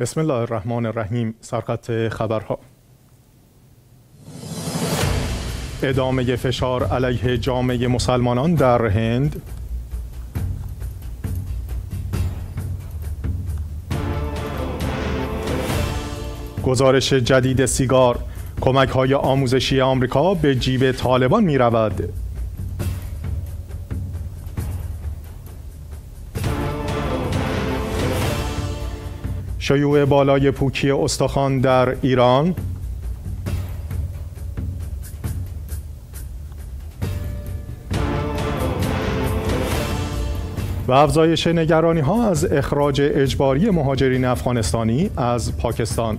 بسم الله الرحمن الرحیم. سرقت خبرها. ادامه فشار علیه جامعه مسلمانان در هند. گزارش جدید سیگار. کمک های آموزشی آمریکا به جیب طالبان می رود شیوع بالای پوکی استخوان در ایران. و افزایش نگرانی ها از اخراج اجباری مهاجرین افغانستانی از پاکستان.